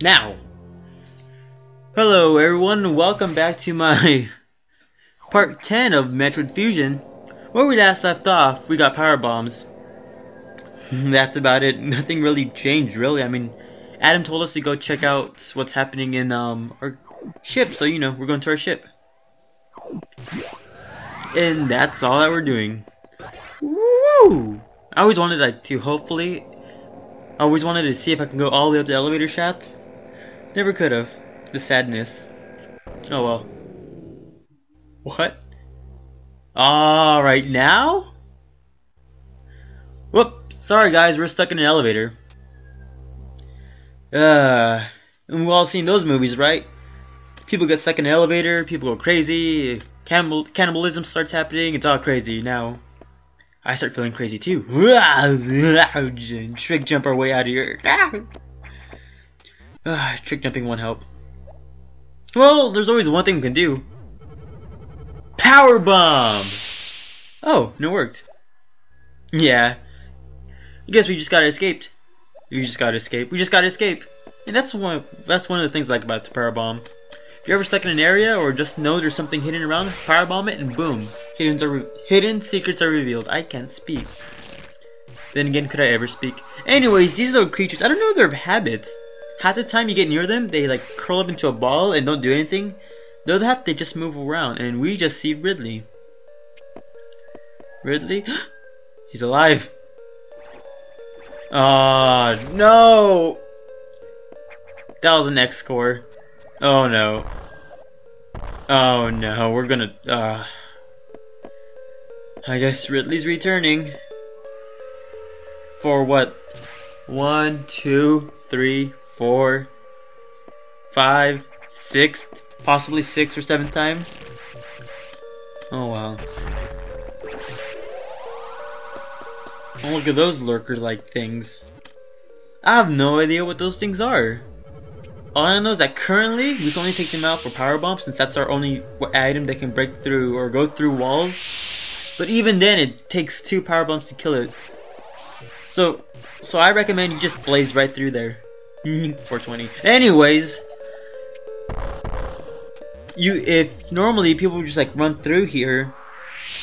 Now! Hello everyone, welcome back to my part 10 of Metroid Fusion. Where we last left off, we got power bombs. That's about it. Nothing really changed, really. I mean, Adam told us to go check out what's happening in um, our ship, so you know, we're going to our ship. And that's all that we're doing. Woo! I always wanted like, to hopefully I always wanted to see if I can go all the way up the elevator shaft. Never could have. The sadness. Oh well. What? Ah, right now? Whoop! Sorry guys, we're stuck in an elevator. Uh, and we've all seen those movies, right? People get stuck in an elevator, people go crazy, cannibal cannibalism starts happening, it's all crazy. Now, I start feeling crazy too. Trick jump our way out of here. Ah, trick jumping won't help. Well, there's always one thing we can do. Power bomb! Oh, no, it worked. Yeah. I guess we just gotta escaped. We just got escaped. We just got escaped. And that's one that's one of the things I like about the power bomb. If you're ever stuck in an area or just know there's something hidden around, power bomb it and boom. Hidden, are hidden secrets are revealed. I can't speak. Then again, could I ever speak? Anyways, these little creatures, I don't know their habits. Half the time you get near them, they like curl up into a ball and don't do anything. The other half, they just move around, and we just see Ridley. Ridley? He's alive. Ah, uh, no! That was an X score. Oh no. Oh no, we're gonna, uh... I guess Ridley's returning. For what? One, two, three, four, five, sixth, possibly sixth or seventh time. Oh wow. Oh look at those lurker-like things. I have no idea what those things are. All I know is that currently we can only take them out for power bombs since that's our only item that can break through or go through walls. But even then it takes two power bombs to kill it. So so I recommend you just blaze right through there. Mm-hmm. 420. Anyways, you if normally people just like run through here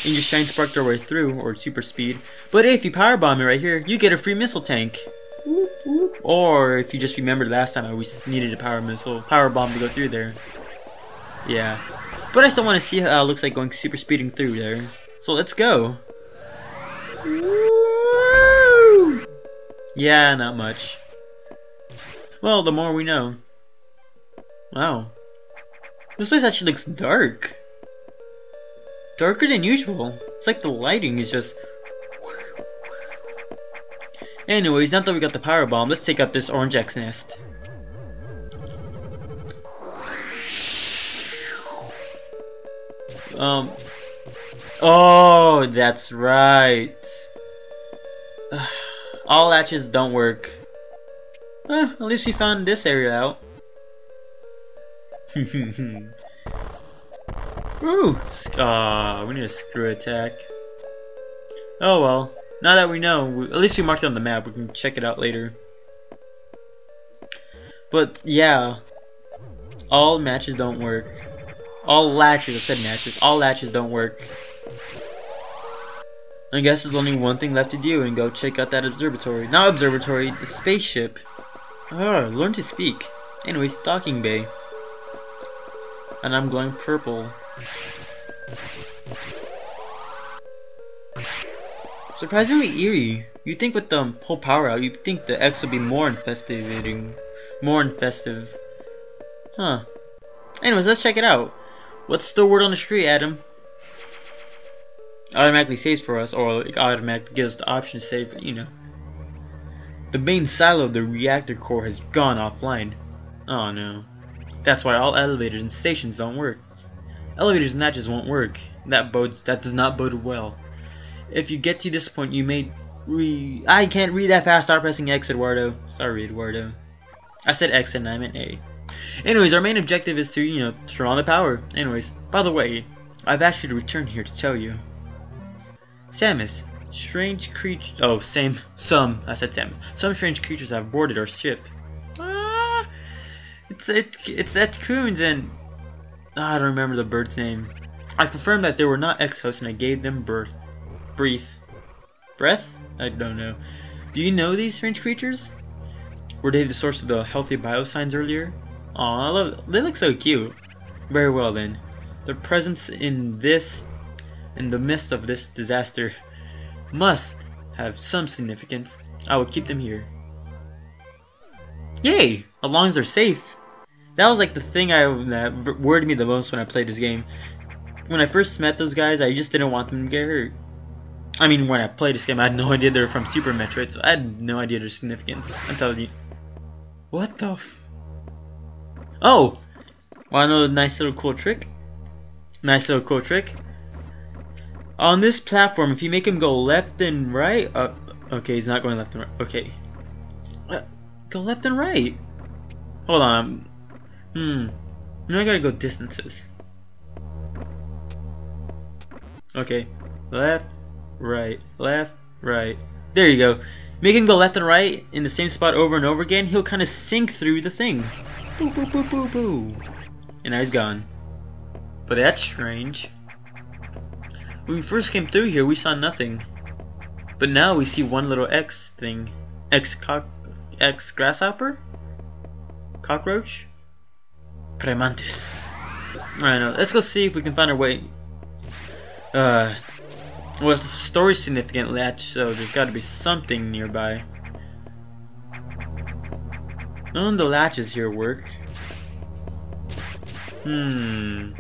and just shine spark their way through or super speed, but if you power bomb it right here, you get a free missile tank. Or if you just remember last time I always needed a power missile, power bomb to go through there. Yeah, but I still want to see how it looks like going super speeding through there. So let's go. Yeah, not much. Well, the more we know. Wow. This place actually looks dark. Darker than usual. It's like the lighting is just... Anyways, now that we got the power bomb, let's take out this orange X nest. Um... Oh, that's right. All latches don't work. Eh, at least we found this area out. Ooh! Ah, we need a screw attack. Oh well. Now that we know, at least we marked it on the map. We can check it out later. But yeah, all matches don't work. All latches, I said matches, all latches don't work. I guess there's only one thing left to do and go check out that observatory. Not observatory, the spaceship. Ah, learn to speak. Anyways, docking bay. And I'm glowing purple. Surprisingly eerie. You'd think with the whole power out, you'd think the X would be more infestivating. More infestive. Huh. Anyways, let's check it out. What's the word on the street, Adam? Automatically saves for us, or it automatically gives the option to save, you know. The main silo of the reactor core has gone offline. Oh no. That's why all elevators and stations don't work. Elevators and latches won't work. That bodes that does not bode well. If you get to this point you may re I can't read that fast, start pressing X Edwardo. Sorry Edwardo. I said X and I meant A. Anyways, our main objective is to, you know, turn on the power. Anyways, by the way, I've asked you to return here to tell you. Samus, Strange creatures. Oh, same. Some. I said Samus. Some strange creatures have boarded our ship. Ah! It's it, it's that Coons and oh, I don't remember the bird's name. I confirmed that they were not ex-hosts and I gave them birth. Breath. Breath? I don't know. Do you know these strange creatures? Were they the source of the healthy biosigns earlier? Aw, I love they look so cute. Very well then. Their presence in this in the midst of this disaster must have some significance. I will keep them here. Yay! As long as they're safe. That was like the thing I that worried me the most when I played this game. When I first met those guys, I just didn't want them to get hurt. I mean, when I played this game, I had no idea they were from Super Metroid, so I had no idea their significance. Telling you. What the Oh! Wanna know a nice little cool trick? Nice little cool trick. On this platform, if you make him go left and right, uh, okay, he's not going left and right. Okay, uh, go left and right. Hold on. Hmm. Now I gotta go distances. Okay, left, right, left, right. There you go. Make him go left and right in the same spot over and over again. He'll kind of sink through the thing. Boo boo boo boo boo. And now he's gone. But that's strange. When we first came through here, we saw nothing. But now we see one little X thing. X cock... X grasshopper? Cockroach? Premantis. Alright, now let's go see if we can find our way. Uh... Well, it's a story significant latch, so there's gotta be something nearby. None of the latches here work. Hmm...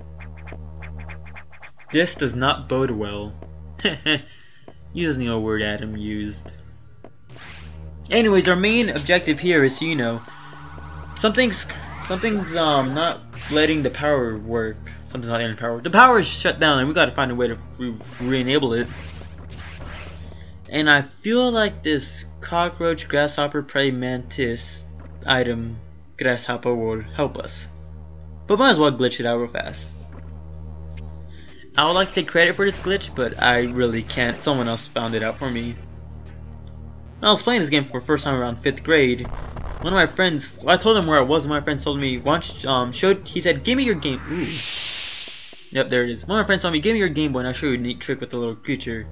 This does not bode well. Using a word Adam used. Anyways, our main objective here is, you know, something's something's um not letting the power work. Something's not letting the power. The power is shut down, and we got to find a way to re-enable it. And I feel like this cockroach, grasshopper, prey mantis item, grasshopper will help us. But might as well glitch it out real fast. I would like to take credit for this glitch, but I really can't. Someone else found it out for me. When I was playing this game for the first time around 5th grade, one of my friends, well, I told him where I was, and my friend told me, once, um, showed, he said, give me your game, ooh. Yep, there it is. One of my friends told me, give me your Game Boy and I'll show you a neat trick with the little creature.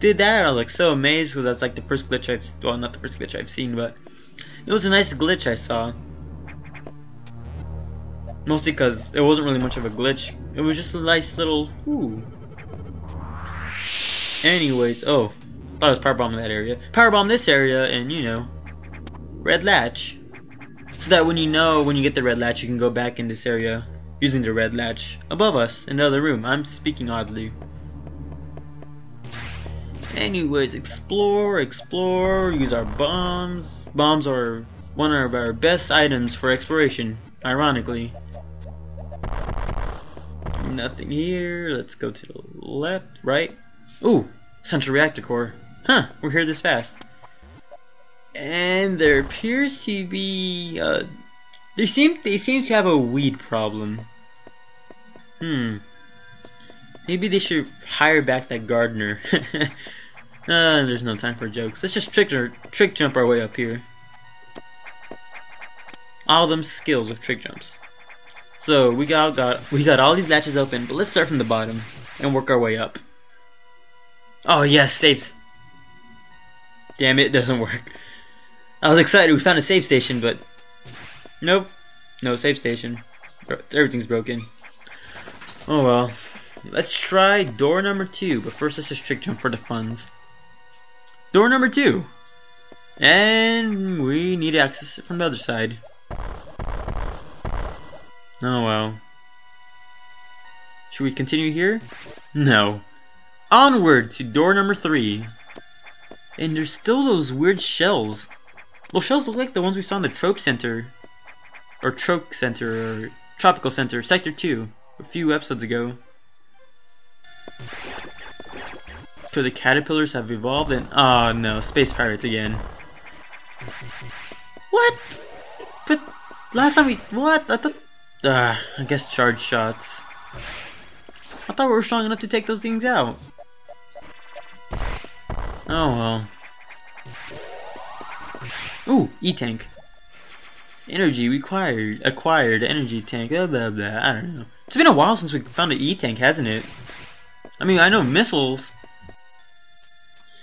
Did that, I was like so amazed because that's like the first glitch I've, well not the first glitch I've seen, but it was a nice glitch I saw. Mostly because it wasn't really much of a glitch. It was just a nice little ooh. Anyways, oh, thought it was power bomb that area. Power bomb this area, and you know, red latch. So that when you know when you get the red latch, you can go back in this area using the red latch above us in the other room. I'm speaking oddly. Anyways, explore, explore, use our bombs. Bombs are one of our best items for exploration, ironically. Nothing here. Let's go to the left, right. Ooh, central reactor core. Huh, we're here this fast. And there appears to be uh they seem they seem to have a weed problem. Hmm. Maybe they should hire back that gardener. uh, there's no time for jokes. Let's just trick trick jump our way up here. All them skills with trick jumps. So we got got we got all these latches open, but let's start from the bottom and work our way up. Oh yes, saves. Damn it, doesn't work. I was excited we found a save station, but nope, no save station. Everything's broken. Oh well. Let's try door number two, but first let's just trick jump for the funds. Door number two. And we need access from the other side. Oh well. Should we continue here? No. Onward to door number three. And there's still those weird shells. Those shells look like the ones we saw in the Trope Center. Or Trope Center, or Tropical Center, Sector 2, a few episodes ago. So the caterpillars have evolved and... Oh no, space pirates again. What? But last time we... What? I thought uh, I guess charge shots. I thought we were strong enough to take those things out. Oh well. Ooh, E-Tank. Energy required, acquired, energy tank, blah blah blah, I don't know. It's been a while since we found an E-tank, hasn't it? I mean, I know missiles.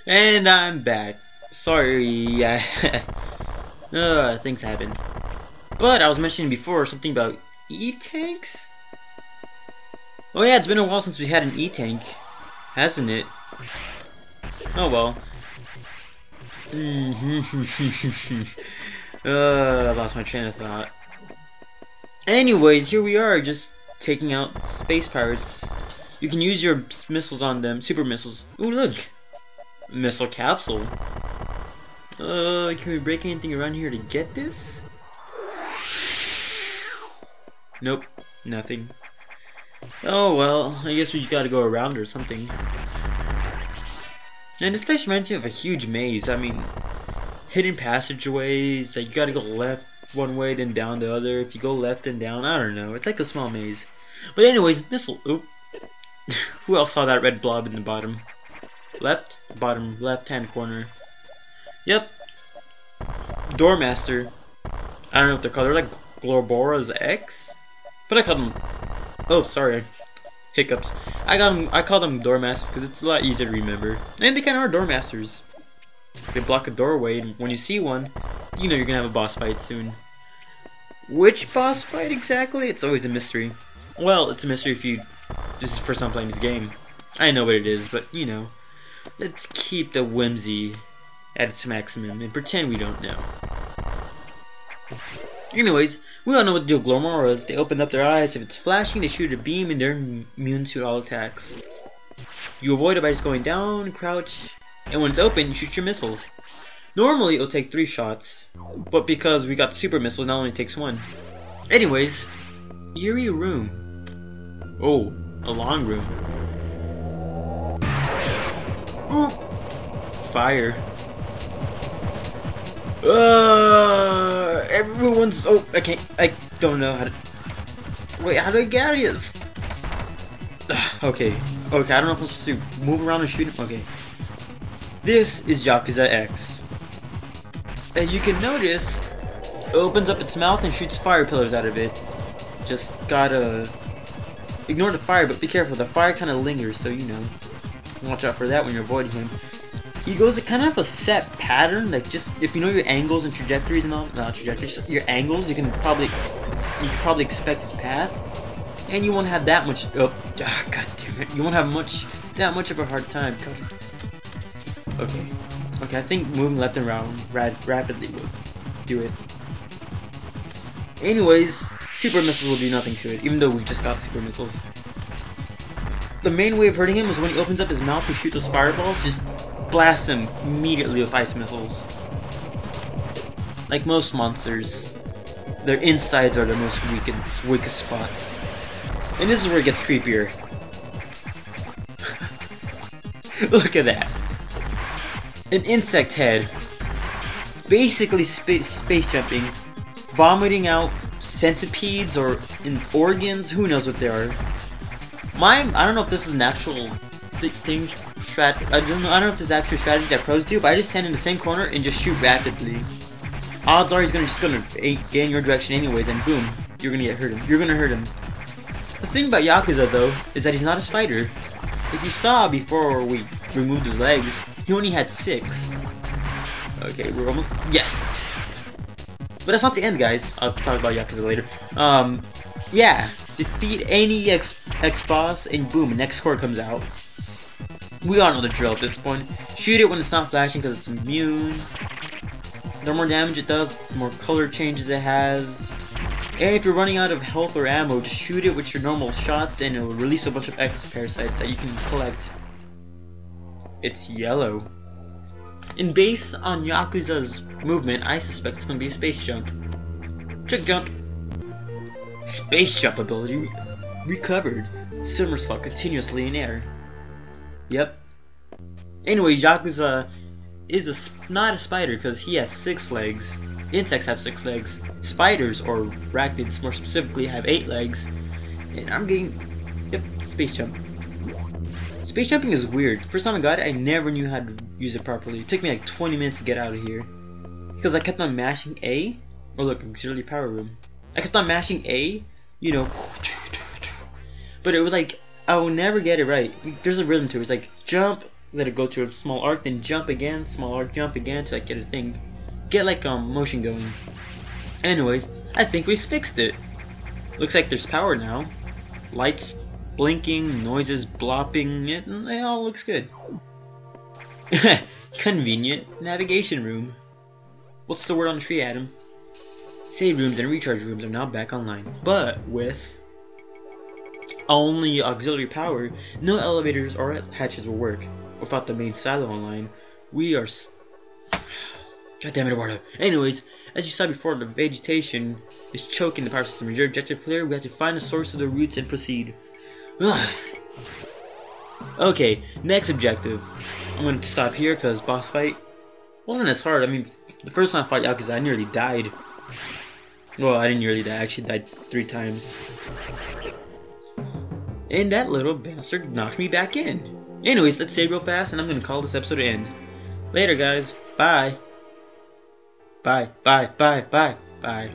And I'm back. Sorry, uh, things happen. But I was mentioning before something about E-tanks? Oh yeah, it's been a while since we had an E-tank, hasn't it? Oh well. uh, I lost my train of thought. Anyways, here we are, just taking out space pirates. You can use your missiles on them, super missiles. Ooh, look! Missile capsule. Uh, can we break anything around here to get this? Nope, nothing. Oh well, I guess we gotta go around or something. And this place reminds me of a huge maze. I mean, hidden passageways. Like you gotta go left one way, then down the other. If you go left and down, I don't know. It's like a small maze. But anyways, missile. Oop. Who else saw that red blob in the bottom? Left, bottom, left hand corner. Yep. Doormaster. I don't know if they're called. They're like Glorbora's X, but I call them. Oh, sorry hiccups. I got them. I call them doormasters because it's a lot easier to remember, and they kind of are doormasters. They block a doorway, and when you see one, you know you're gonna have a boss fight soon. Which boss fight exactly? It's always a mystery. Well, it's a mystery if you. This is the time playing this game. I know what it is, but you know, let's keep the whimsy at its maximum and pretend we don't know. Anyways, we all know what to do with Glormoras. They open up their eyes. If it's flashing, they shoot a beam and they're immune to all attacks. You avoid it by just going down, crouch, and when it's open, you shoot your missiles. Normally, it'll take three shots, but because we got the super missiles, now only takes one. Anyways, eerie room. Oh, a long room. Ooh. Fire. Uh, everyone's. Oh, I can't. I don't know how to. Wait, how do I get out of this? okay, okay. I don't know if I'm supposed to move around and shoot him. Okay. This is Yakuza X. As you can notice, it opens up its mouth and shoots fire pillars out of it. Just gotta ignore the fire, but be careful. The fire kind of lingers, so you know. Watch out for that when you're avoiding him he goes a kind of a set pattern, like just if you know your angles and trajectories and all, not trajectories, your angles, you can probably you can probably expect his path, and you won't have that much. Oh, ah, god damn it! You won't have much that much of a hard time. Okay, okay. I think moving left and right rad, rapidly will do it. Anyways, super missiles will do nothing to it, even though we just got super missiles. The main way of hurting him is when he opens up his mouth to shoot those fireballs, just blast him immediately with ice missiles. Like most monsters, their insides are the most weakest, weakest spots. And this is where it gets creepier. Look at that. An insect head. Basically space, space jumping. Vomiting out centipedes or organs. Who knows what they are. My, I don't know if this is an actual thing strat. I don't. I don't know if this is actual strategy that pros do, but I just stand in the same corner and just shoot rapidly. Odds are he's gonna just gonna get in your direction anyways, and boom, you're gonna get hurt him. You're gonna hurt him. The thing about Yakuza though is that he's not a spider. If you saw before we removed his legs, he only had six. Okay, we're almost yes. But that's not the end, guys. I'll talk about Yakuza later. Um, yeah, defeat any X X boss, and boom, next core comes out. We all know the drill at this point. Shoot it when it's not flashing because it's immune. The more damage it does, the more color changes it has. And if you're running out of health or ammo, just shoot it with your normal shots and it'll release a bunch of X parasites that you can collect. It's yellow. And based on Yakuza's movement, I suspect it's gonna be a space jump. Trick jump. Space jump ability recovered. Somersault continuously in air. Yep. Anyway, Yakuza is a, not a spider because he has six legs. Insects have six legs. Spiders, or arachnids more specifically, have eight legs. And I'm getting... Yep, space jump. Space jumping is weird. First time I got it, I never knew how to use it properly. It took me like 20 minutes to get out of here. Because I kept on mashing A, Oh look, auxiliary power room. I kept on mashing A, you know, but it was like I will never get it right. There's a rhythm to it. It's like jump, let it go to a small arc, then jump again, small arc, jump again to like get a thing, get like um motion going. Anyways, I think we fixed it. Looks like there's power now. Lights blinking, noises blopping, it, it all looks good. Convenient navigation room. What's the word on the tree, Adam? Save rooms and recharge rooms are now back online, but with only auxiliary power, no elevators or hatches will work. Without the main silo online, we are. God damn it, Edwardo. Anyways, as you saw before, the vegetation is choking the power system. Is your objective clear? We have to find the source of the roots and proceed. okay, next objective. I'm going to stop here because boss fight wasn't as hard. I mean, the first time I fought Yakuza, I nearly died. Well, I didn't nearly die. I actually died three times. And that little bastard knocked me back in. Anyways, let's save real fast, and I'm to call this episode end. Later, guys. Bye. Bye, bye, bye, bye, bye.